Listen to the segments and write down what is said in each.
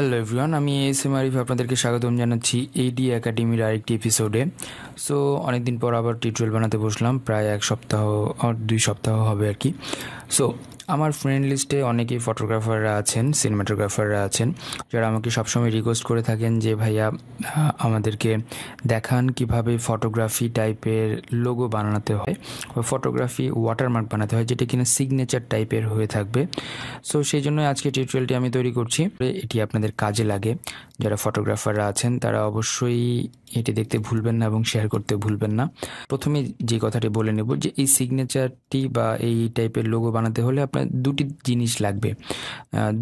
Hello everyone আমি S M Arif আপনাদেরকে স্বাগতম জানাচ্ছি এডি একাডেমির আরেকটি এপিসোডে সো অনেকদিন পর আবার টিউটোরিয়াল বানাতে বসলাম, প্রায় এক সপ্তাহ দুই সপ্তাহ হবে আর কি। সো আমার ফ্রেন্ড লিস্টে অনেকেই ফটোগ্রাফাররা আছেন সিনেমাটোগ্রাফাররা আছেন, যারা আমাকে সবসময় রিকোয়েস্ট করে থাকেন যে, ভাইয়া আমাদেরকে দেখান কীভাবে ফটোগ্রাফি টাইপের লোগো বানাতে হয়, বা ফটোগ্রাফি ওয়াটারমার্ক বানাতে হয়, যেটা কিনা সিগনেচার টাইপের হয়ে থাকবে। সো সেই জন্য আজকে টিউটোরিয়ালটি আমি তৈরি করছি। এটি আপনাদের কাজে লাগে। যারা ফটোগ্রাফাররা আছেন, তারা অবশ্যই এটি দেখতে ভুলবেন না এবং শেয়ার করতে ভুলবেন না। প্রথমে যে কথাটি বলে নেব যে, এই সিগনেচারটি বা এই টাইপের লোগো বানাতে হলে আপনার দুটি জিনিস লাগবে।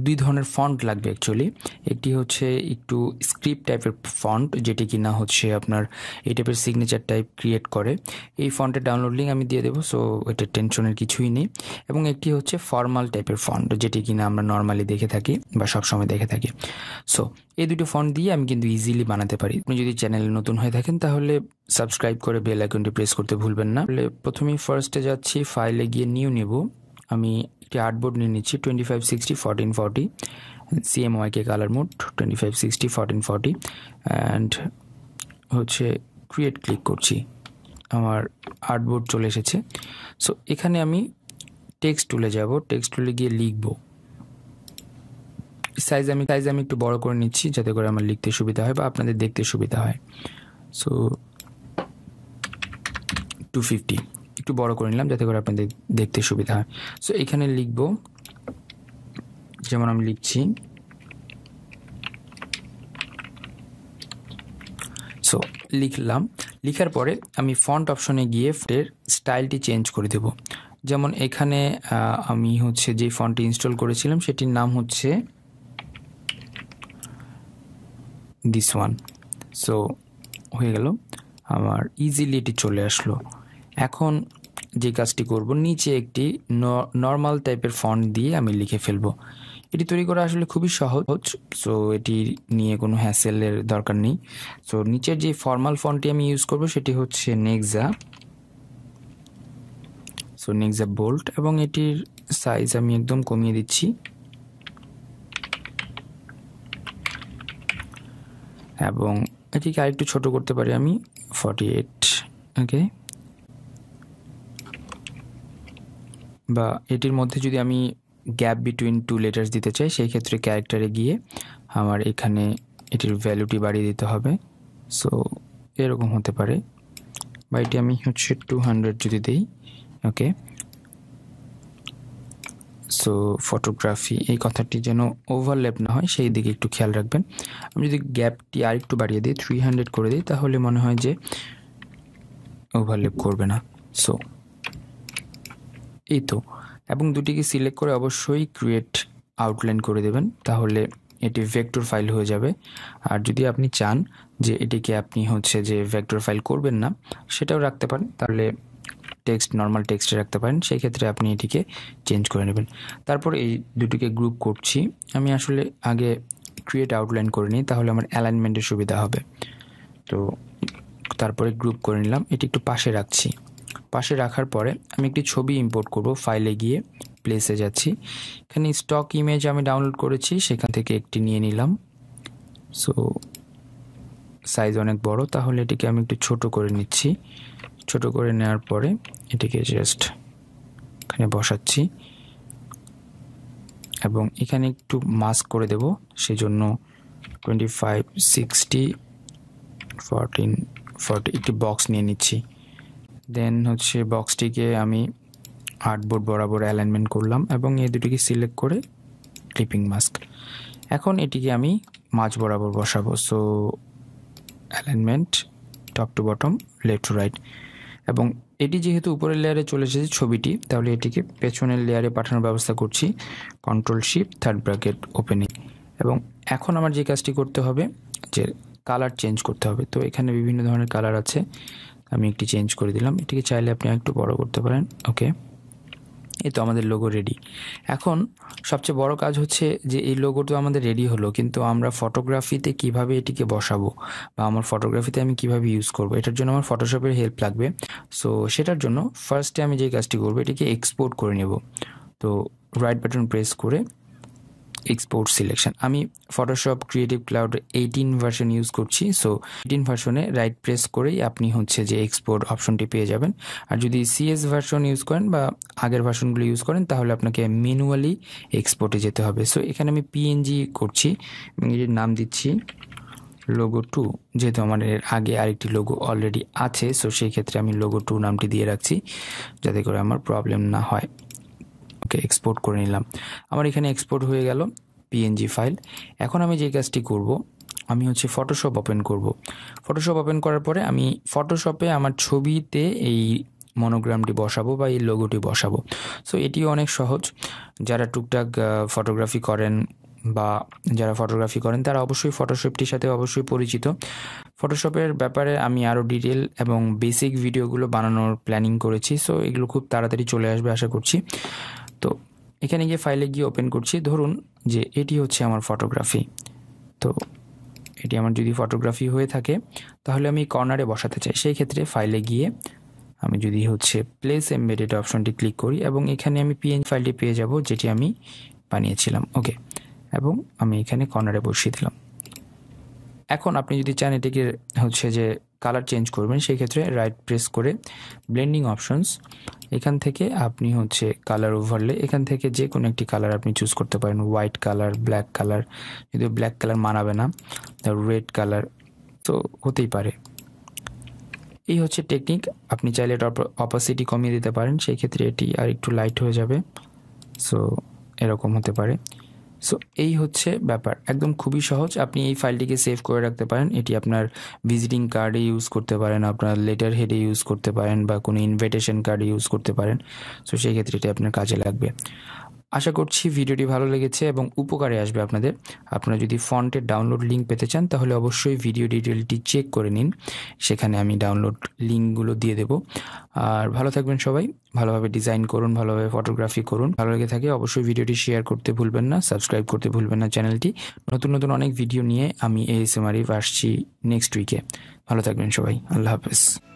দুই ধরনের ফন্ট লাগবে অ্যাকচুয়ালি একটি হচ্ছে একটু স্ক্রিপ্ট টাইপের ফন্ট যেটি কিনা হচ্ছে আপনার এই টাইপের সিগনেচার টাইপ ক্রিয়েট করে। এই ফন্টের ডাউনলোড লিঙ্ক আমি দিয়ে দেবো সো এটা টেনশনের কিছুই নেই। এবং একটি হচ্ছে ফর্মাল টাইপের ফন্ট যেটি কিনা আমরা নর্মালি দেখে থাকি বা সবসময় দেখে থাকি। সো এই দুটো ফন্ট দিয়ে আমি কিন্তু ইজিলি বানাতে পারি। আপনি যদি চ্যানেলে নতুন হয়ে থাকেন, তাহলে সাবস্ক্রাইব করে বেল আইকনটি প্রেস করতে ভুলবেন না। প্রথমেই ফার্স্টে যাচ্ছি ফাইলে গিয়ে নিউ নেব। আমি একটি আর্টবোর্ড নিয়ে নিচ্ছি twenty five sixty fourteen forty CMYK colour mode twenty five sixty fourteen forty and হচ্ছে ক্রিয়েট ক্লিক করছি। আমার আর্টবোর্ড চলে এসেছে। সো এখানে আমি টেক্সট টুলে যাব। টেক্সট টুলে গিয়ে লিখব। সাইজ আমি সাইজ আমি একটু বড় করে নিচ্ছি, যাতে করে আমার লিখতে সুবিধা হয় বা আপনাদের দেখতে সুবিধা হয়। সো টু ফিফটি একটু বড় করে নিলাম যাতে করে আপনাদের দেখতে সুবিধা হয়। সো এখানে লিখব, যেমন আমি লিখছি সো লিখলাম। লিখার পরে আমি ফন্ট অপশনে গিয়ে ফ্রের স্টাইলটি চেঞ্জ করে দেব। যেমন এখানে আমি হচ্ছে যে ফন্টটি ইনস্টল করেছিলাম, সেটির নাম হচ্ছে দিস ওয়ান সো হয়ে গেল। আমার ইজিলি এটি চলে আসলো। এখন যে কাজটি করব, নিচে একটি নর্মাল টাইপের ফন্ট দিয়ে আমি লিখে ফেলব। এটি তৈরি করা আসলে খুবই সহজ সো এটি নিয়ে কোনো হ্যাসেলের দরকার নেই। সো নিচের যে ফর্মাল ফন্টটি আমি ইউজ করব, সেটি হচ্ছে নেক্সা সো নেক্সা বোল্ট এবং এটির সাইজ আমি একদম কমিয়ে দিচ্ছি। এবং এটিকে আরেকটু ছোট করতে পারি আমি ফর্টি এইট ওকে বা এটির মধ্যে যদি আমি গ্যাপ বিটুইন টু লেটার্স দিতে চাই, সেই ক্ষেত্রে ক্যারেক্টারে গিয়ে আমার এখানে এটির ভ্যালুটি বাড়িয়ে দিতে হবে। সো এরকম হতে পারে। বা এটি আমি হচ্ছে টু হান্ড্রেড যদি দিই ওকে সো ফটোগ্রাফি এই কথাটি যেন ওভারল্যাপ না হয়, সেই দিকে একটু খেয়াল রাখবেন। আমি যদি গ্যাপটি আর একটু বাড়িয়ে দিই থ্রি হান্ড্রেড করে দিই, তাহলে মনে হয় যে ওভারল্যাপ করবে না। সো এই তো। এবং দুটিকে সিলেক্ট করে অবশ্যই ক্রিয়েট আউটলাইন করে দেবেন, তাহলে এটি ভেক্টর ফাইল হয়ে যাবে। আর যদি আপনি চান যে এটিকে আপনি হচ্ছে যে ভেক্টর ফাইল করবেন না, সেটাও রাখতে পারেন, তাহলে টেক্সট নর্মাল টেক্সটে রাখতে পারেন, সেই ক্ষেত্রে আপনি এটিকে চেঞ্জ করে নেবেন। তারপর এই দুটিকে গ্রুপ করছি। আমি আসলে আগে ক্রিয়েট আউটলাইন করে নিই, তাহলে আমার অ্যালাইনমেন্টের সুবিধা হবে। তো তারপরে গ্রুপ করে নিলাম, এটি একটু পাশে রাখছি। পাশে রাখার পরে আমি একটি ছবি ইম্পোর্ট করব ফাইলে গিয়ে প্লেসে যাচ্ছি। এখানে স্টক ইমেজ আমি ডাউনলোড করেছি, সেখান থেকে একটি নিয়ে নিলাম। সো সাইজ অনেক বড়, তাহলে এটিকে আমি একটু ছোট করে নিচ্ছি। ছোট করে নেওয়ার পরে এটিকে জাস্ট এখানে বসাচ্ছি। এবং এখানে একটু মাস্ক করে দেব, সেজন্য twenty five sixty fourteen forty একটি বক্স নিয়ে নিচ্ছি। দেন হচ্ছে বক্সটিকে আমি আর্টবোর্ড বরাবর অ্যালাইনমেন্ট করলাম এবং এই দুটিকে সিলেক্ট করে ক্লিপিং মাস্ক এখন এটিকে আমি মাঝ বরাবর বসাবো। So alignment top to bottom left to right এবং এটি যেহেতু উপরের লেয়ারে চলে এসেছে ছবিটি, তাহলে এটিকে পেছনের লেয়ারে পাঠানোর ব্যবস্থা করছি। Control shift third bracket opening এবং এখন আমার যে কাজটি করতে হবে, যে কালার চেঞ্জ করতে হবে। তো এখানে বিভিন্ন ধরনের কালার আছে। আমি একটি চেঞ্জ করে দিলাম। এটিকে চাইলে আপনি একটু বড় করতে পারেন। ওকে এই তো আমাদের লোগো রেডি এখন সবচেয়ে বড় কাজ হচ্ছে যে এই লোগো তো আমাদের রেডি হলো, কিন্তু আমরা ফটোগ্রাফিতে কীভাবে এটিকে বসাবো বা আমার ফটোগ্রাফিতে আমি কীভাবে ইউজ করব, এটার জন্য আমার ফটোশপের হেল্প লাগবে। সো সেটার জন্য ফার্স্টে আমি যে কাজটি করব, এটিকে এক্সপোর্ট করে নেব। তো রাইট বাটন প্রেস করে এক্সপোর্ট সিলেকশন আমি Photoshop Creative Cloud eighteen version use করছি সো এইটিন ভার্সনে রাইট প্রেস করেই আপনি হচ্ছে যে এক্সপোর্ট অপশনটি পেয়ে যাবেন। আর যদি সিএস ভার্সন ইউজ করেন বা আগের ভার্সনগুলো ইউজ করেন, তাহলে আপনাকে ম্যানুয়ালি এক্সপোর্টে যেতে হবে। সো এখানে আমি পিএনজি করছি এর নাম দিচ্ছি লোগো টু যেহেতু আমার এর আগে আরেকটি লোগো অলরেডি আছে সো সেই ক্ষেত্রে আমি লোগো টু নামটি দিয়ে রাখছি, যাতে করে আমার প্রবলেম না হয়। ওকে এক্সপোর্ট করে নিলাম। আমার এখানে এক্সপোর্ট হয়ে গেল পিএনজি ফাইল এখন আমি যে কাজটি করব, আমি হচ্ছে ফটোশপ ওপেন করব। ফটোশপ ওপেন করার পরে আমি ফটোশপে আমার ছবিতে এই মনোগ্রামটি বসাবো বা এই লোগোটি বসাবো। সো এটিও অনেক সহজ। যারা টুকটাক ফটোগ্রাফি করেন বা যারা ফটোগ্রাফি করেন, তারা অবশ্যই ফটোশপটির সাথে অবশ্যই পরিচিত। ফটোশপের ব্যাপারে আমি আরও ডিটেল এবং বেসিক ভিডিওগুলো বানানোর প্ল্যানিং করেছি। সো এগুলো খুব তাড়াতাড়ি চলে আসবে, আশা করছি। তো এখানে গিয়ে ফাইলে গিয়ে ওপেন করছি। ধরুন যে এটি হচ্ছে আমার ফটোগ্রাফি তো এটি আমার যদি ফটোগ্রাফি হয়ে থাকে, তাহলে আমি কর্নারে বসাতে চাই। সেই ক্ষেত্রে ফাইলে গিয়ে আমি যদি হচ্ছে প্লেস এমবেডেড অপশনটি ক্লিক করি এবং এখানে আমি পিএন ফাইলটি পেয়ে যাব যেটি আমি বানিয়েছিলাম। ওকে এবং আমি এখানে কর্নারে বসিয়ে দিলাম। এখন আপনি যদি চান এটিকে হচ্ছে যে কালার চেঞ্জ করবেন, সেই ক্ষেত্রে রাইট প্রেস করে ব্লেন্ডিং অপশনস এখান থেকে আপনি হচ্ছে কালার ওভারলে এখান থেকে যে কোনো একটি কালার আপনি চুজ করতে পারেন হোয়াইট কালার ব্ল্যাক কালার যদি ব্ল্যাক কালার মানাবে না রেড কালার তো হতেই পারে। এই হচ্ছে টেকনিক আপনি চাইলে এটা অপাসিটি কমিয়ে দিতে পারেন, সেই ক্ষেত্রে এটি আর একটু লাইট হয়ে যাবে সো এরকম হতে পারে। সো এই হচ্ছে ব্যাপার। একদম খুবই সহজ। আপনি এই ফাইলটিকে সেভ করে রাখতে পারেন। এটি আপনার ভিজিটিং কার্ডে ইউজ করতে পারেন, আপনার লেটার হেডে ইউজ করতে পারেন বা কোনো ইনভিটেশন কার্ডে ইউজ করতে পারেন। সো সেই ক্ষেত্রে এটি আপনার কাজে লাগবে। আশা করছি ভিডিওটি ভালো লেগেছে এবং উপকারে আসবে আপনাদের। আপনারা যদি ফন্টের ডাউনলোড লিঙ্ক পেতে চান, তাহলে অবশ্যই ভিডিও ডিটেলটি চেক করে নিন। সেখানে আমি ডাউনলোড লিঙ্কগুলো দিয়ে দেবো। আর ভালো থাকবেন সবাই। ভালোভাবে ডিজাইন করুন, ভালোভাবে ফটোগ্রাফি করুন। ভালো লেগে থাকে অবশ্যই ভিডিওটি শেয়ার করতে ভুলবেন না, সাবস্ক্রাইব করতে ভুলবেন না চ্যানেলটি। নতুন নতুন অনেক ভিডিও নিয়ে আমি এস এম আসছি নেক্সট উইকে। ভালো থাকবেন সবাই। আল্লাহ হাফেজ।